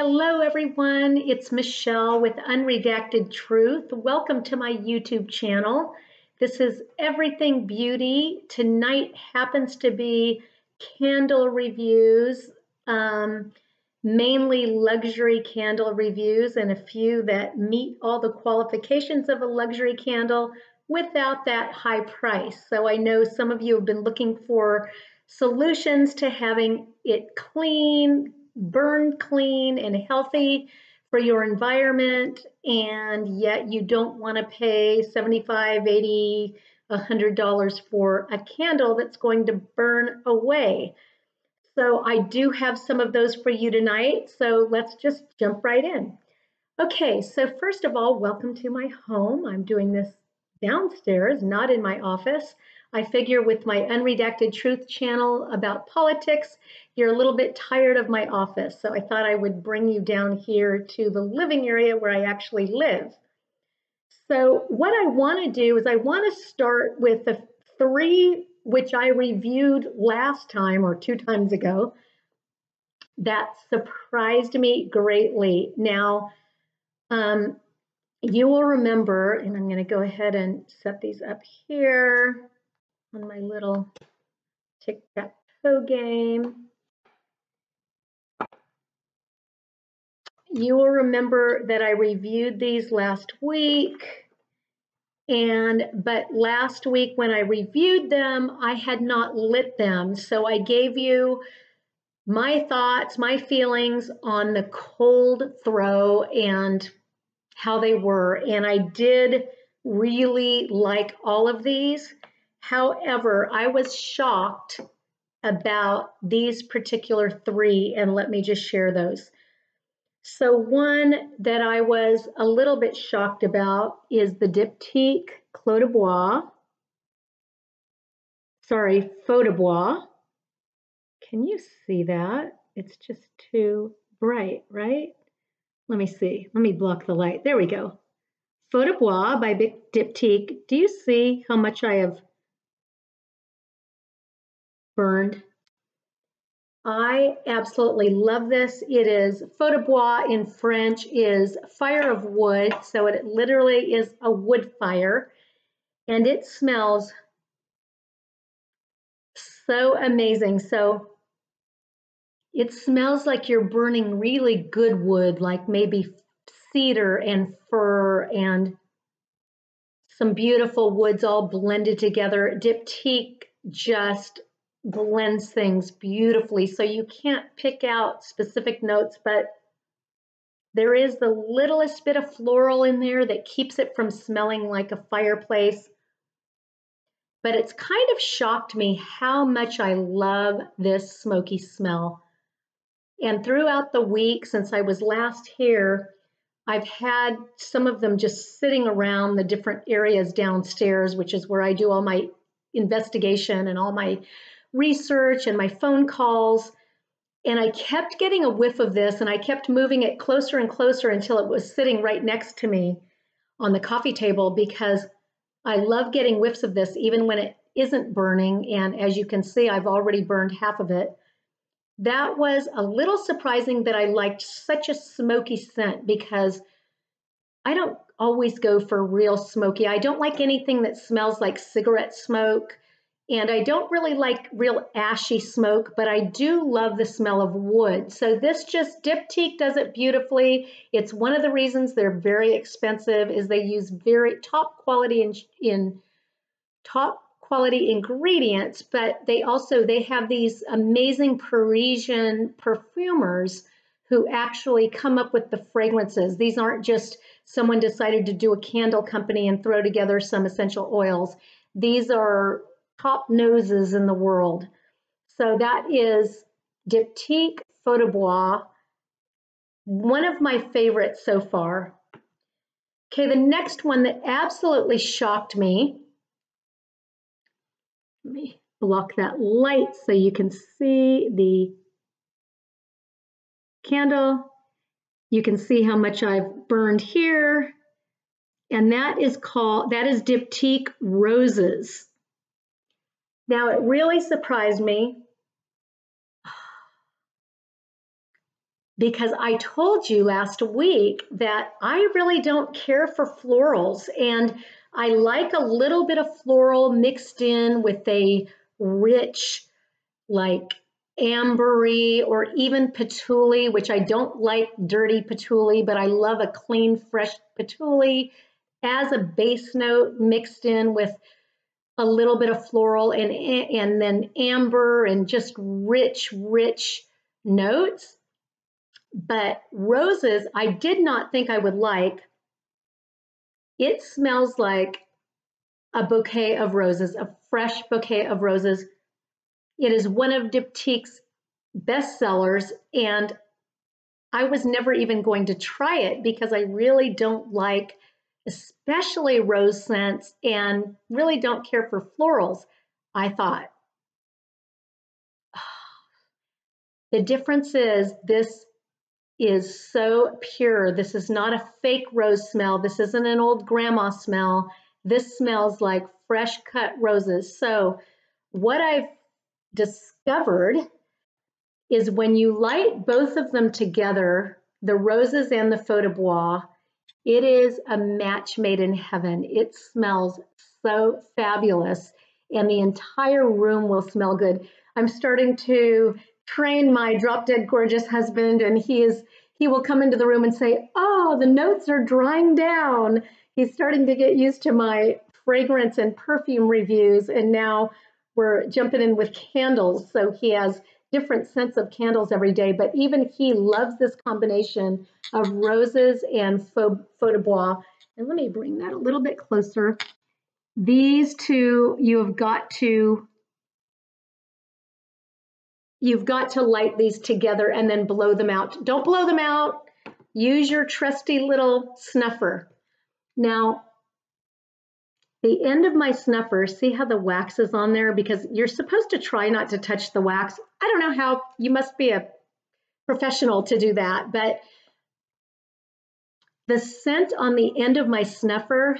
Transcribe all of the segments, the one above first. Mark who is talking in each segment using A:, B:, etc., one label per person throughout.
A: Hello, everyone. It's Michelle with Unredacted Truth. Welcome to my YouTube channel. This is Everything Beauty. Tonight happens to be candle reviews, um, mainly luxury candle reviews, and a few that meet all the qualifications of a luxury candle without that high price. So I know some of you have been looking for solutions to having it clean, burn clean and healthy for your environment and yet you don't want to pay 75 80 $100 for a candle that's going to burn away. So i do have some of those for you tonight so let's just jump right in. Okay so first of all welcome to my home. I'm doing this downstairs not in my office I figure with my Unredacted Truth channel about politics, you're a little bit tired of my office. So I thought I would bring you down here to the living area where I actually live. So what I want to do is I want to start with the three which I reviewed last time or two times ago that surprised me greatly. Now, um, you will remember, and I'm going to go ahead and set these up here on my little tic-tac-toe game. You will remember that I reviewed these last week. And but last week when I reviewed them, I had not lit them. So I gave you my thoughts, my feelings on the cold throw and how they were. And I did really like all of these. However, I was shocked about these particular three, and let me just share those. So, one that I was a little bit shocked about is the Diptyque Clos de Bois. Sorry, Feu de Bois. Can you see that? It's just too bright, right? Let me see. Let me block the light. There we go. Feu de Bois by Diptyque. Do you see how much I have burned. I absolutely love this. It is feu de bois in French is fire of wood. So it literally is a wood fire and it smells so amazing. So it smells like you're burning really good wood, like maybe cedar and fir and some beautiful woods all blended together. Diptyque just blends things beautifully. So you can't pick out specific notes, but there is the littlest bit of floral in there that keeps it from smelling like a fireplace. But it's kind of shocked me how much I love this smoky smell. And throughout the week since I was last here, I've had some of them just sitting around the different areas downstairs, which is where I do all my investigation and all my research and my phone calls. And I kept getting a whiff of this and I kept moving it closer and closer until it was sitting right next to me on the coffee table because I love getting whiffs of this even when it isn't burning. And as you can see, I've already burned half of it. That was a little surprising that I liked such a smoky scent because I don't always go for real smoky. I don't like anything that smells like cigarette smoke and I don't really like real ashy smoke, but I do love the smell of wood. So this just, Diptyque does it beautifully. It's one of the reasons they're very expensive is they use very top quality in, in top quality ingredients, but they also, they have these amazing Parisian perfumers who actually come up with the fragrances. These aren't just someone decided to do a candle company and throw together some essential oils. These are top noses in the world. So that is Diptyque Feu de Bois, one of my favorites so far. Okay, the next one that absolutely shocked me, let me block that light so you can see the candle. You can see how much I've burned here. And that is called, that is Diptyque Roses. Now, it really surprised me. because I told you last week that I really don't care for florals and I like a little bit of floral mixed in with a rich, like ambery or even patchouli, which I don't like dirty patchouli, but I love a clean, fresh patchouli as a base note mixed in with a little bit of floral and, and then amber and just rich, rich notes. But roses, I did not think I would like. It smells like a bouquet of roses, a fresh bouquet of roses. It is one of Diptyque's best sellers, and I was never even going to try it because I really don't like, especially rose scents, and really don't care for florals. I thought. The difference is this is so pure. This is not a fake rose smell. This isn't an old grandma smell. This smells like fresh cut roses. So, what I've discovered is when you light both of them together, the roses and the feu de bois, it is a match made in heaven. It smells so fabulous, and the entire room will smell good. I'm starting to train my drop dead gorgeous husband, and he is he will come into the room and say, "Oh, the notes are drying down." He's starting to get used to my fragrance and perfume reviews, and now we're jumping in with candles. So he has different scents of candles every day, but even he loves this combination of roses and faux, faux de bois. And let me bring that a little bit closer. These two, you have got to You've got to light these together and then blow them out. Don't blow them out. Use your trusty little snuffer. Now, the end of my snuffer, see how the wax is on there? Because you're supposed to try not to touch the wax. I don't know how, you must be a professional to do that, but the scent on the end of my snuffer,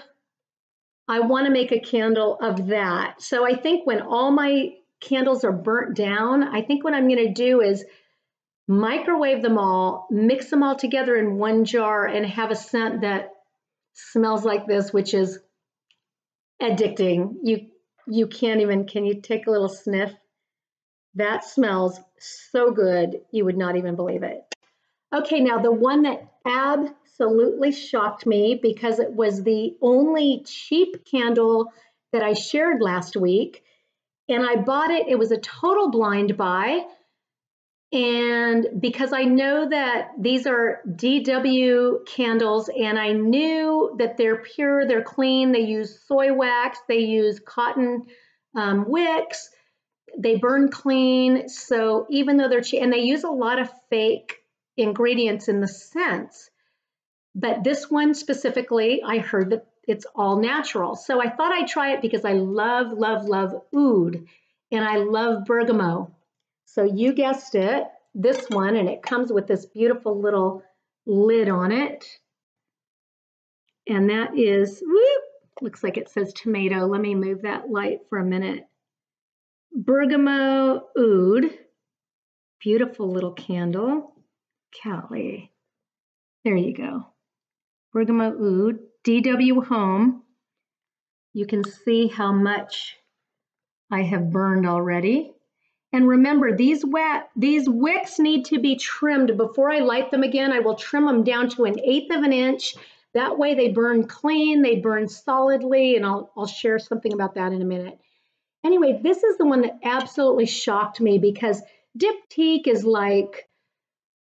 A: I want to make a candle of that. So I think when all my candles are burnt down, I think what I'm going to do is microwave them all, mix them all together in one jar, and have a scent that smells like this, which is addicting. You you can't even. Can you take a little sniff? That smells so good, you would not even believe it. Okay, now the one that absolutely shocked me because it was the only cheap candle that I shared last week and I bought it. It was a total blind buy. And because I know that these are DW candles, and I knew that they're pure, they're clean, they use soy wax, they use cotton um, wicks, they burn clean. So even though they're cheap, and they use a lot of fake ingredients in the scents, but this one specifically, I heard that it's all natural. So I thought I'd try it because I love, love, love oud and I love bergamot. So you guessed it, this one, and it comes with this beautiful little lid on it. And that is, whoop, looks like it says tomato. Let me move that light for a minute. Bergamot oud, beautiful little candle. Callie, there you go. Bergamot oud, DW Home, you can see how much I have burned already. And remember, these, wet, these wicks need to be trimmed before I light them again. I will trim them down to an eighth of an inch. That way they burn clean, they burn solidly, and I'll, I'll share something about that in a minute. Anyway, this is the one that absolutely shocked me because Diptyque is like,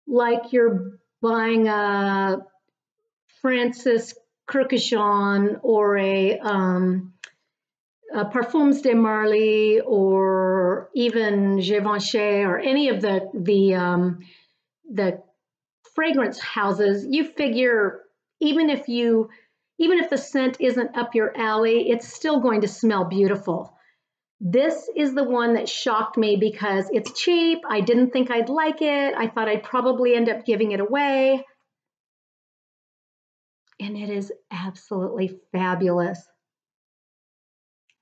A: like you're buying a Francis Kurkdjian or a, um, a Parfums de Marly or even Givenchy or any of the the um, the fragrance houses, you figure even if you even if the scent isn't up your alley, it's still going to smell beautiful. This is the one that shocked me because it's cheap. I didn't think I'd like it. I thought I'd probably end up giving it away and it is absolutely fabulous.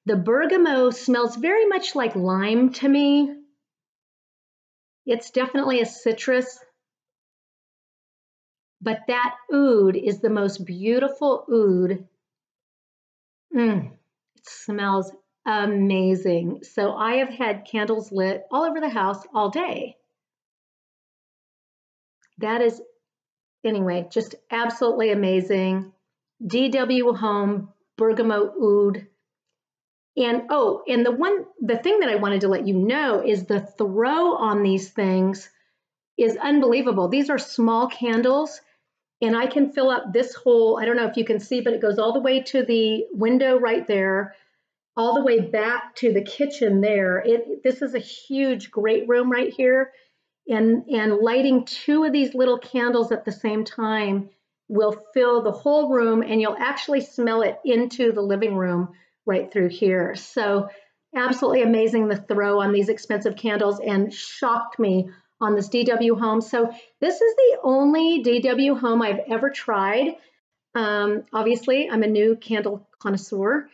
A: The bergamot smells very much like lime to me. It's definitely a citrus. but that oud is the most beautiful oud. Mm, it smells amazing. So I have had candles lit all over the house all day. That is, anyway, just absolutely amazing. DW Home Bergamot Oud. And oh, and the one, the thing that I wanted to let you know is the throw on these things is unbelievable. These are small candles and I can fill up this hole. I don't know if you can see, but it goes all the way to the window right there, all the way back to the kitchen there. It, this is a huge, great room right here. And, and lighting two of these little candles at the same time will fill the whole room and you'll actually smell it into the living room right through here. So absolutely amazing the throw on these expensive candles and shocked me on this DW home. So this is the only DW home I've ever tried. Um, obviously, I'm a new candle connoisseur.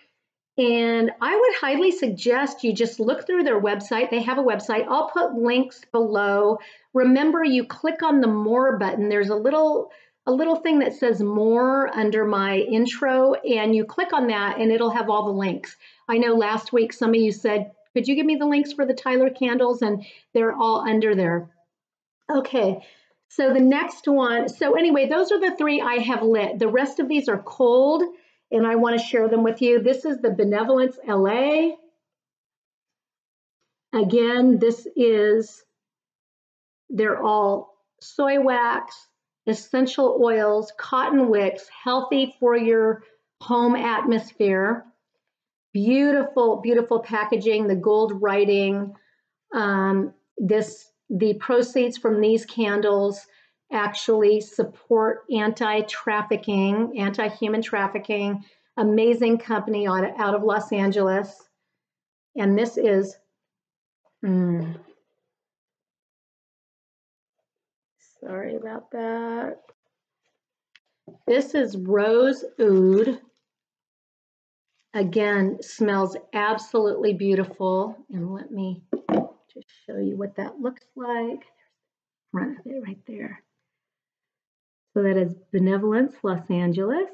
A: And I would highly suggest you just look through their website. They have a website. I'll put links below. Remember, you click on the more button. There's a little a little thing that says more under my intro, and you click on that and it'll have all the links. I know last week some of you said, could you give me the links for the Tyler candles? And they're all under there. Okay, so the next one, so anyway, those are the three I have lit. The rest of these are cold and I want to share them with you. This is the Benevolence LA. Again, this is, they're all soy wax, essential oils, cotton wicks, healthy for your home atmosphere. Beautiful, beautiful packaging, the gold writing. Um, this the proceeds from these candles actually support anti-trafficking, anti-human trafficking, amazing company out of, Los Angeles. And this is, hmm, sorry about that. This is Rose Oud. Again, smells absolutely beautiful. And let me just show you what that looks like. Front of it right there. So that is Benevolence, Los Angeles.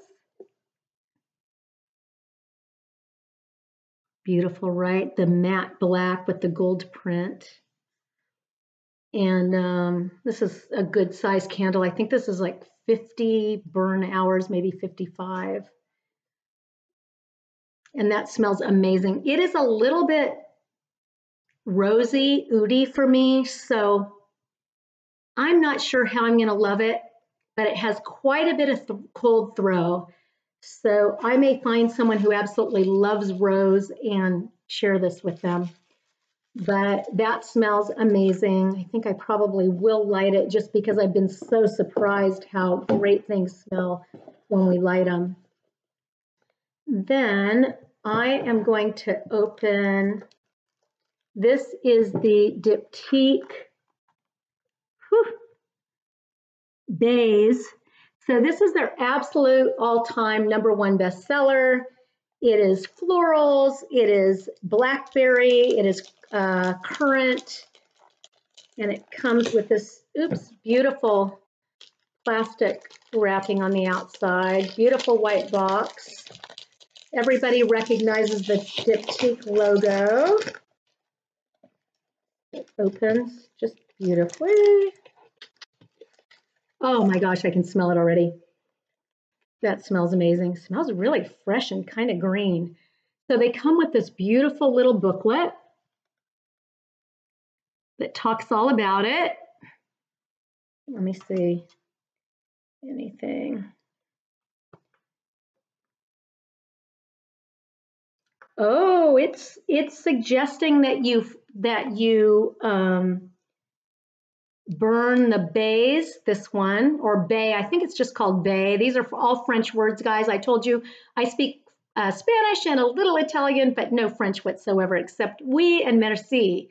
A: Beautiful, right? The matte black with the gold print. And um, this is a good size candle. I think this is like 50 burn hours, maybe 55. And that smells amazing. It is a little bit rosy, oudy for me. So I'm not sure how I'm going to love it, but it has quite a bit of th cold throw. So I may find someone who absolutely loves rose and share this with them. But that smells amazing. I think I probably will light it just because I've been so surprised how great things smell when we light them. Then I am going to open this is the Diptyque whew, Baies. So this is their absolute all-time number one bestseller. It is florals, it is blackberry, it is uh, currant, and it comes with this, oops, beautiful plastic wrapping on the outside, beautiful white box. Everybody recognizes the Diptyque logo. It opens just beautifully. Oh my gosh, I can smell it already. That smells amazing. Smells really fresh and kind of green. So they come with this beautiful little booklet that talks all about it. Let me see anything. Oh, it's it's suggesting that you that you um, burn the bays, this one, or bay. I think it's just called bay. These are all French words, guys. I told you I speak uh, Spanish and a little Italian, but no French whatsoever, except oui and merci.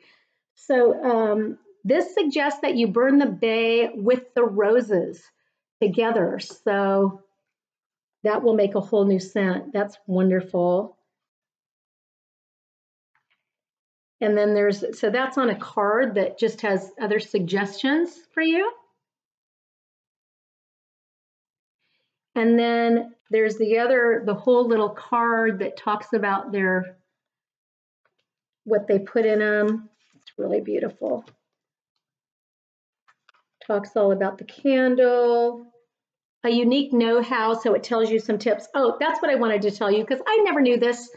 A: So um, this suggests that you burn the bay with the roses together. So that will make a whole new scent. That's wonderful. And then there's, so that's on a card that just has other suggestions for you. And then there's the other, the whole little card that talks about their, what they put in them. It's really beautiful. Talks all about the candle, a unique know-how, so it tells you some tips. Oh, that's what I wanted to tell you because I never knew this.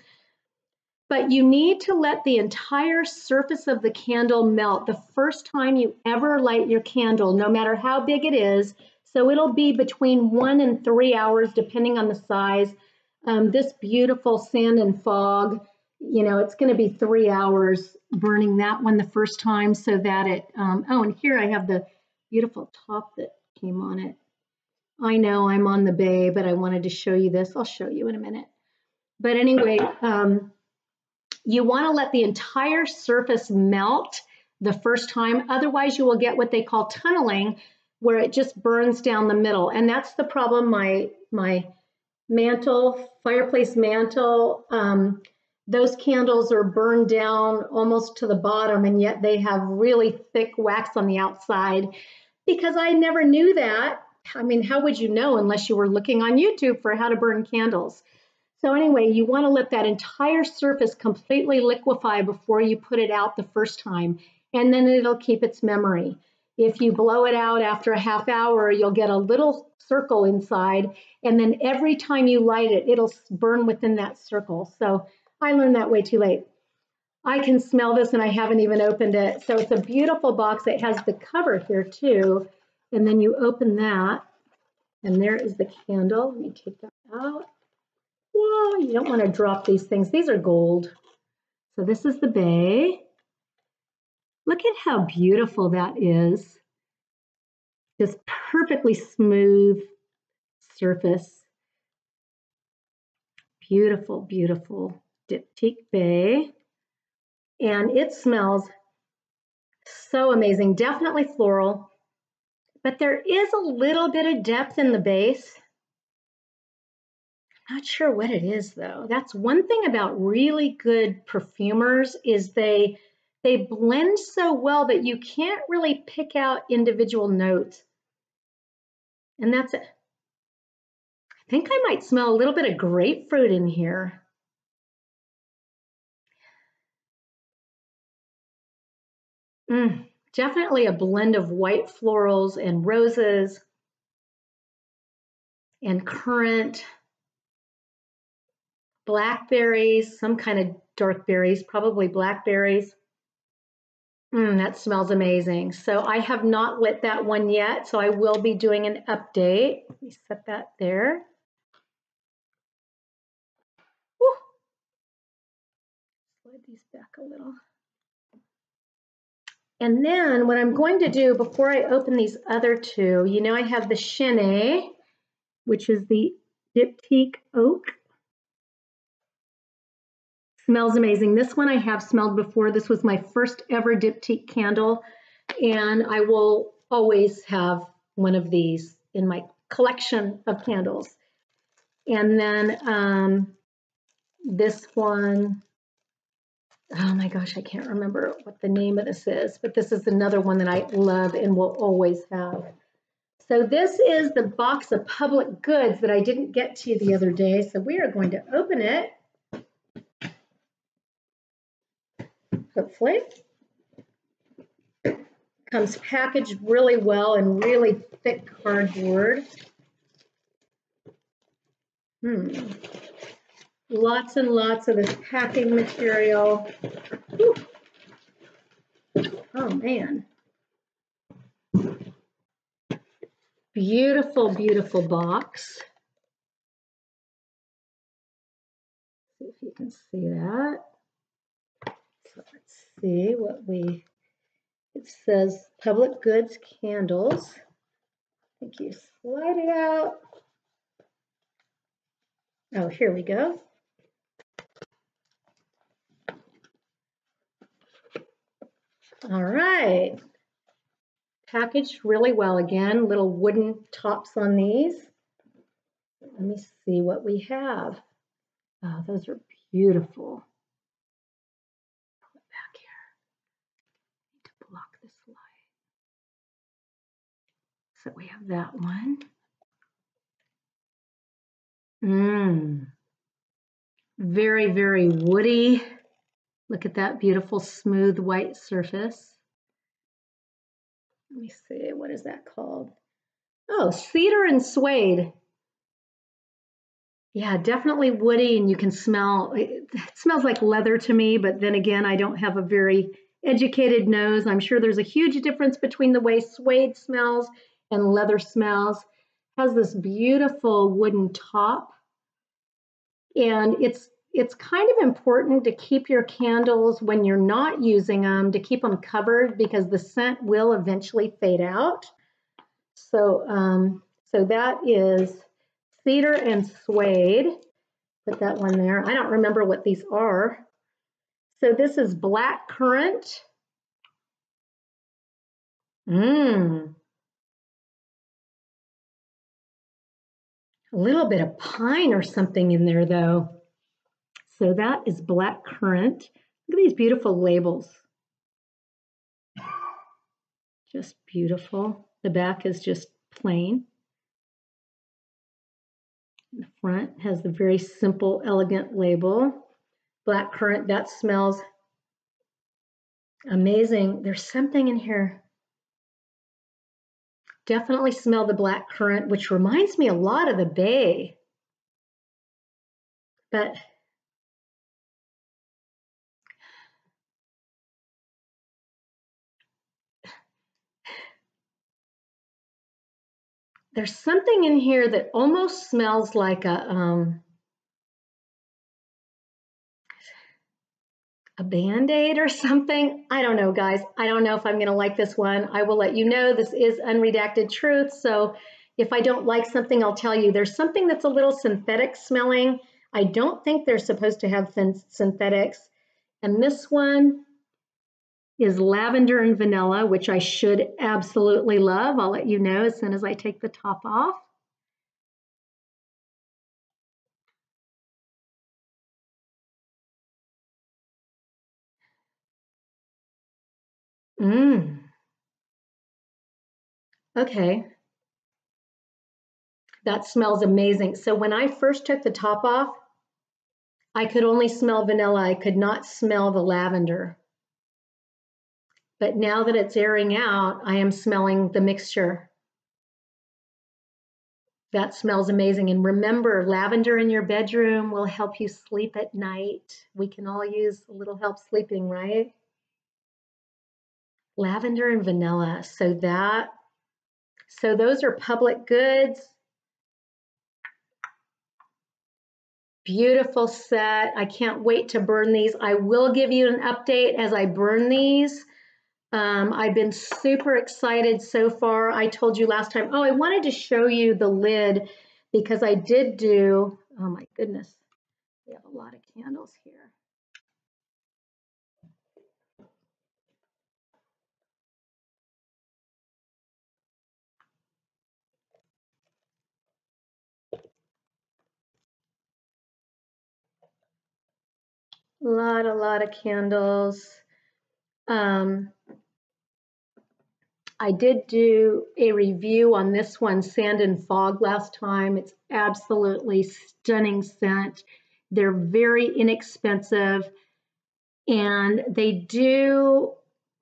A: But you need to let the entire surface of the candle melt the first time you ever light your candle, no matter how big it is. So it'll be between one and three hours, depending on the size. Um, this beautiful sand and fog, you know, it's going to be three hours burning that one the first time so that it, um, oh, and here I have the beautiful top that came on it. I know I'm on the bay, but I wanted to show you this. I'll show you in a minute. But anyway, um, you want to let the entire surface melt the first time. Otherwise, you will get what they call tunneling, where it just burns down the middle. And that's the problem. My, my mantle, fireplace mantle, um, those candles are burned down almost to the bottom, and yet they have really thick wax on the outside because I never knew that. I mean, how would you know unless you were looking on YouTube for how to burn candles? So anyway, you want to let that entire surface completely liquefy before you put it out the first time, and then it'll keep its memory. If you blow it out after a half hour, you'll get a little circle inside, and then every time you light it, it'll burn within that circle. So I learned that way too late. I can smell this and I haven't even opened it. So it's a beautiful box. It has the cover here too. And then you open that and there is the candle. Let me take that out. You don't want to drop these things. These are gold. So this is the bay. Look at how beautiful that is. Just perfectly smooth surface. Beautiful, beautiful Diptyque Baies. And it smells so amazing. Definitely floral, but there is a little bit of depth in the base. Not sure what it is though. That's one thing about really good perfumers is they they blend so well that you can't really pick out individual notes. And that's it. I think I might smell a little bit of grapefruit in here. Mm, definitely a blend of white florals and roses and currant, blackberries, some kind of dark berries, probably blackberries. Mm, that smells amazing. So I have not lit that one yet, so I will be doing an update. Let me set that there. Slide these back a little. And then what I'm going to do before I open these other two, you know I have the Chene, which is the Diptyque Oak. Smells amazing. This one I have smelled before. This was my first ever Diptyque candle, and I will always have one of these in my collection of candles. And then um, this one, oh my gosh, I can't remember what the name of this is, but this is another one that I love and will always have. So this is the box of public goods that I didn't get to the other day. So we are going to open it. Hopefully. Comes packaged really well in really thick cardboard. Hmm. Lots and lots of this packing material. Whew. Oh man. Beautiful, beautiful box. See if you can see that. See what we, it says public goods candles. I think you slide it out. Oh, here we go. All right. Packaged really well again, little wooden tops on these. Let me see what we have. Oh, those are beautiful. Pull it back here. Need to block this light. So we have that one. Mmm. Very, very woody. Look at that beautiful smooth white surface. Let me see, what is that called? Oh, cedar and suede. Yeah, definitely woody, and you can smell, it smells like leather to me, but then again, I don't have a very educated nose. I'm sure there's a huge difference between the way suede smells and leather smells. Has this beautiful wooden top, and it's it's kind of important to keep your candles when you're not using them to keep them covered because the scent will eventually fade out. So, um, so that is cedar and suede. Put that one there. I don't remember what these are. So this is black currant. Mmm. A little bit of pine or something in there though. So that is black currant. Look at these beautiful labels. Just beautiful. The back is just plain. The front has the very simple, elegant label. Black currant, that smells amazing. There's something in here. Definitely smell the black currant, which reminds me a lot of the bay. But there's something in here that almost smells like a um, a band-aid or something. I don't know, guys. I don't know if I'm going to like this one. I will let you know. This is unredacted truth. So if I don't like something, I'll tell you. There's something that's a little synthetic smelling. I don't think they're supposed to have synthetics. And this one is lavender and vanilla, which I should absolutely love. I'll let you know as soon as I take the top off. Mmm. Okay. That smells amazing. So when I first took the top off, I could only smell vanilla. I could not smell the lavender. But now that it's airing out, I am smelling the mixture. That smells amazing. And remember, lavender in your bedroom will help you sleep at night. We can all use a little help sleeping, right? Lavender and vanilla. So that, so those are public goods. Beautiful set. I can't wait to burn these. I will give you an update as I burn these. Um, I've been super excited so far. I told you last time, oh, I wanted to show you the lid because I did do, oh my goodness, we have a lot of candles here. A lot, a lot of candles. Um, I did do a review on this one, Sand and Fog, last time. It's absolutely stunning scent. They're very inexpensive and they do,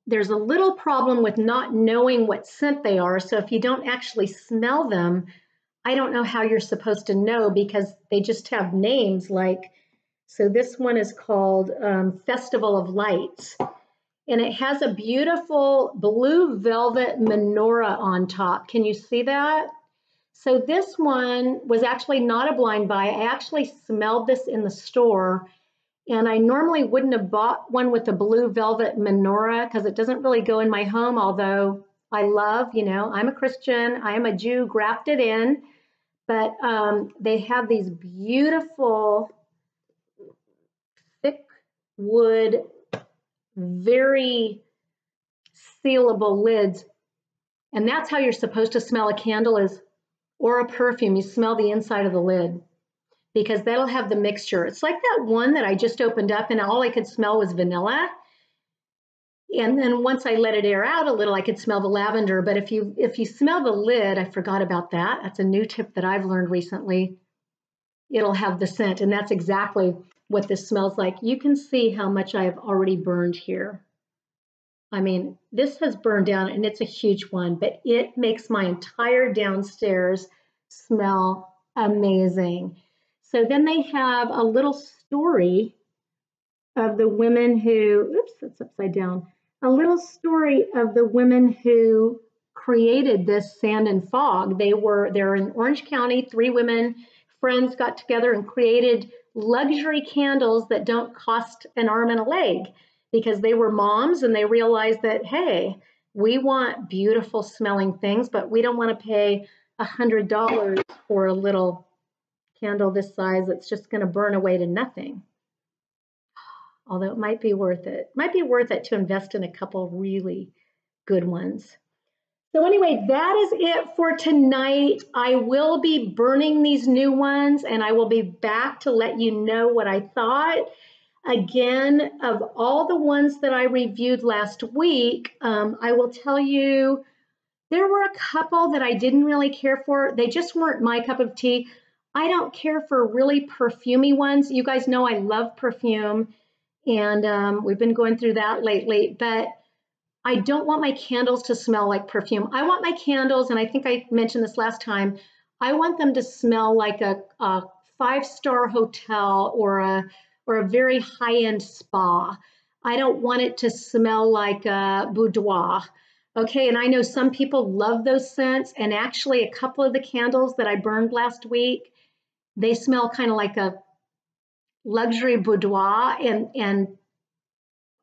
A: there's a little problem with not knowing what scent they are. So if you don't actually smell them, I don't know how you're supposed to know because they just have names like, so this one is called um, Festival of Lights and it has a beautiful blue velvet menorah on top. Can you see that? So this one was actually not a blind buy. I actually smelled this in the store and I normally wouldn't have bought one with a blue velvet menorah because it doesn't really go in my home, although I love, you know, I'm a Christian, I am a Jew grafted in, but um, they have these beautiful wood very sealable lids. And that's how you're supposed to smell a candle is or a perfume. You smell the inside of the lid because that'll have the mixture. It's like that one that I just opened up and all I could smell was vanilla. And then once I let it air out a little, I could smell the lavender. But if you if you smell the lid, I forgot about that. That's a new tip that I've learned recently. it'll have the scent. And that's exactly what this smells like. You can see how much I have already burned here. I mean, this has burned down and it's a huge one, but it makes my entire downstairs smell amazing. So then they have a little story of the women who, oops, that's upside down, a little story of the women who created this sand and fog. They were, they're in Orange County, three women, friends got together and created luxury candles that don't cost an arm and a leg because they were moms and they realized that, hey, we want beautiful smelling things, but we don't want to pay a $100 for a little candle this size that's just going to burn away to nothing. Although it might be worth it. Might be worth it to invest in a couple really good ones. So anyway, that is it for tonight. I will be burning these new ones and I will be back to let you know what I thought. Again, of all the ones that I reviewed last week, um, I will tell you there were a couple that I didn't really care for. They just weren't my cup of tea. I don't care for really perfumy ones. You guys know I love perfume, and um, we've been going through that lately. But I don't want my candles to smell like perfume. I want my candles, and I think I mentioned this last time, I want them to smell like a, a five star hotel or a or a very high end spa. I don't want it to smell like a boudoir. Okay, and I know some people love those scents, and actually, a couple of the candles that I burned last week, they smell kind of like a luxury boudoir, and and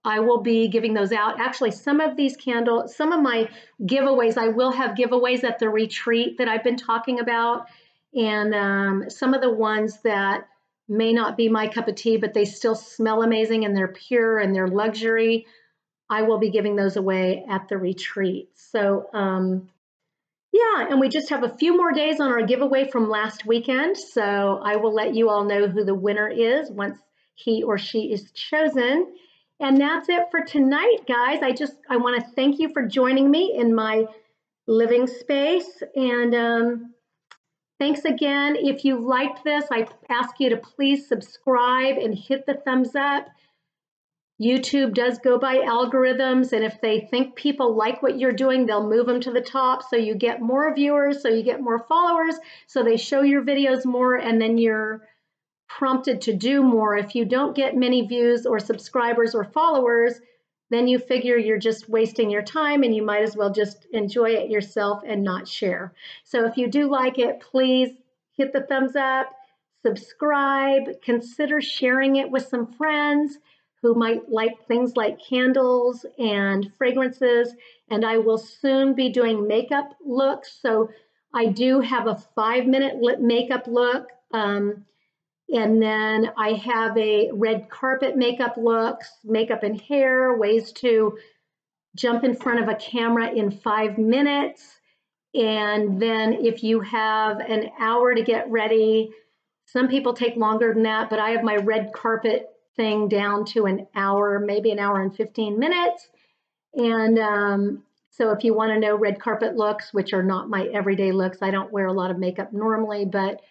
A: I will be giving those out. Actually, some of these candles, some of my giveaways, I will have giveaways at the retreat that I've been talking about, and um, some of the ones that may not be my cup of tea, but they still smell amazing and they're pure and they're luxury. I will be giving those away at the retreat. So, um, yeah, and we just have a few more days on our giveaway from last weekend. So I will let you all know who the winner is once he or she is chosen. And that's it for tonight, guys. I just I want to thank you for joining me in my living space. And um, thanks again. If you liked this, I ask you to please subscribe and hit the thumbs up. YouTube does go by algorithms, and if they think people like what you're doing, they'll move them to the top so you get more viewers, so you get more followers, so they show your videos more, and then you're prompted to do more. If you don't get many views or subscribers or followers, then you figure you're just wasting your time and you might as well just enjoy it yourself and not share. So if you do like it, please hit the thumbs up, subscribe, consider sharing it with some friends who might like things like candles and fragrances. And I will soon be doing makeup looks. So I do have a five minute makeup look. Um, and then I have a red carpet makeup looks, makeup and hair, ways to jump in front of a camera in five minutes. And then if you have an hour to get ready, some people take longer than that, but I have my red carpet thing down to an hour, maybe an hour and 15 minutes. And um, so if you want to know red carpet looks, which are not my everyday looks, I don't wear a lot of makeup normally, but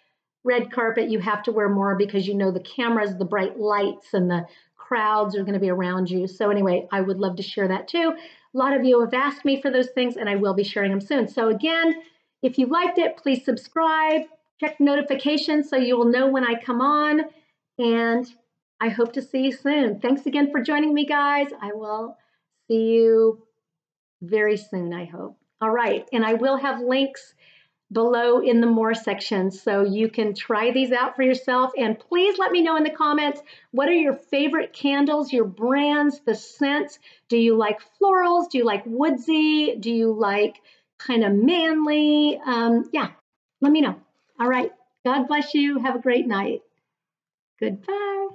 A: red carpet, you have to wear more because you know the cameras, the bright lights, and the crowds are going to be around you. So anyway, I would love to share that too. A lot of you have asked me for those things, and I will be sharing them soon. So again, if you liked it, please subscribe, check notifications so you will know when I come on. And I hope to see you soon. Thanks again for joining me, guys. I will see you very soon, I hope. All right, and I will have links below in the more section so you can try these out for yourself. And please let me know in the comments what are your favorite candles, your brands, the scents. Do you like florals? Do you like woodsy? Do you like kind of manly? Um, yeah, let me know. All right. God bless you. Have a great night. Goodbye.